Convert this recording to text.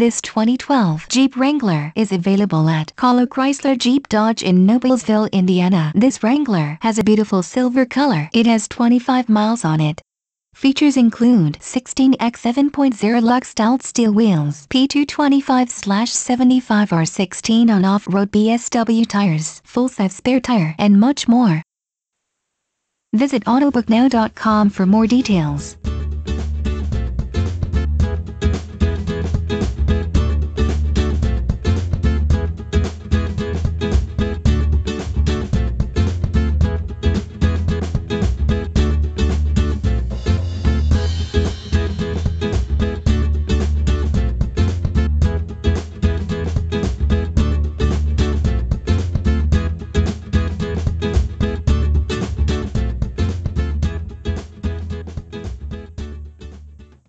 This 2012 Jeep Wrangler is available at Kahlo Chrysler Jeep Dodge in Noblesville, Indiana. This Wrangler has a beautiful silver color. It has 25 miles on it. Features include 16x 7.0 lux stout steel wheels, P225/75R16 on off-road BSW tires, full-size spare tire, and much more. Visit Autobooknow.com for more details.